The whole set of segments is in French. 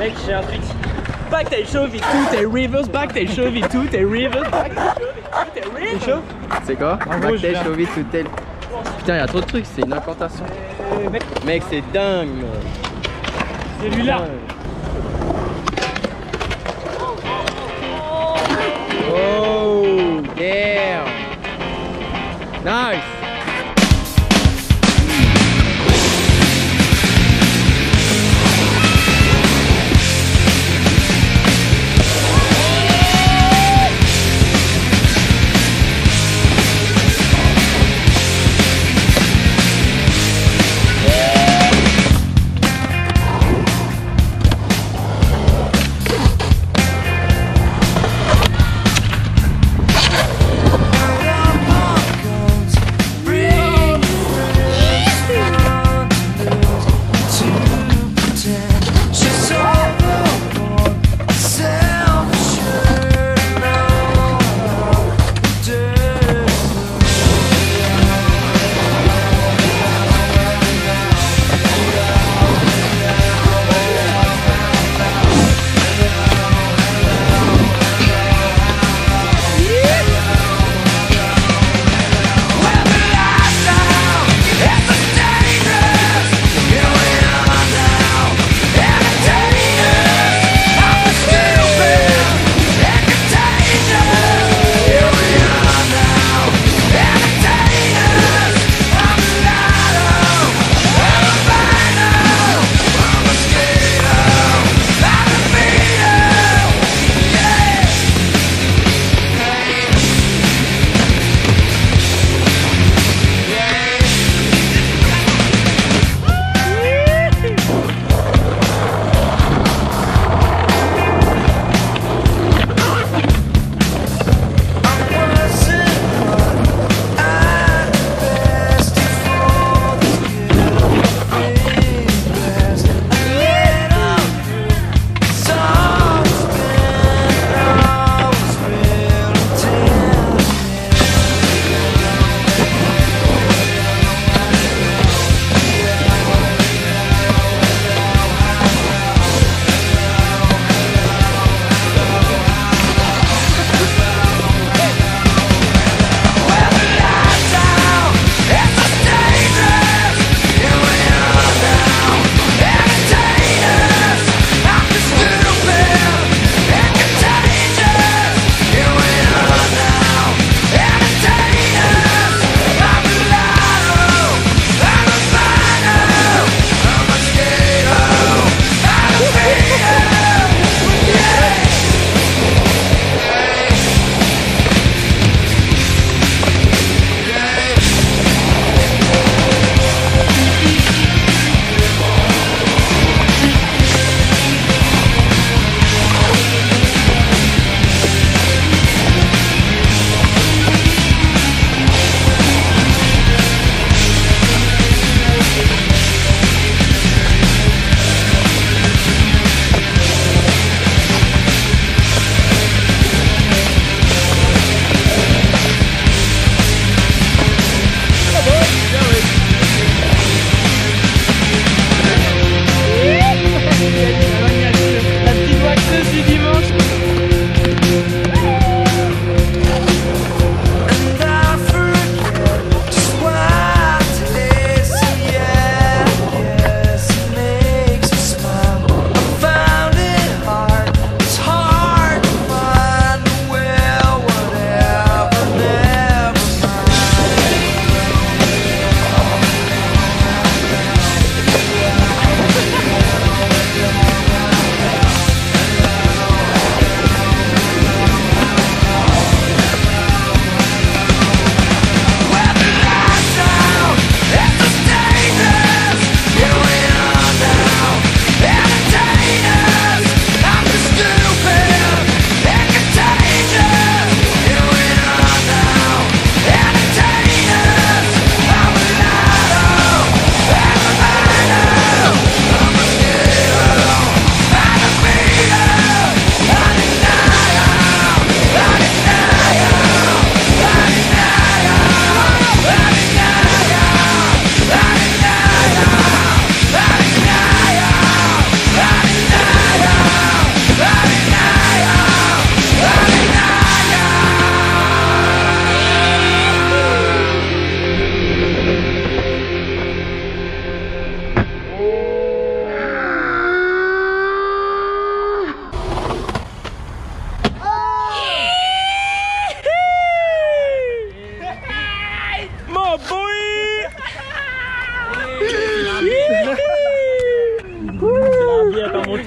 Mec, j'ai un tweet. Back tail shove it tout, t'es reverse, back tail shove it tout, t'es reverse, back tail shove it tout, t'es C'est quoi? Je Backtail, viens. Chauvi, tout tel. Putain, y'a trop de trucs, c'est une incantation. Euh, mec, Mec, c'est dingue. celui-là. Oh, damn. Nice.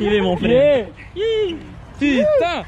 Motivé, mon frère. Putain!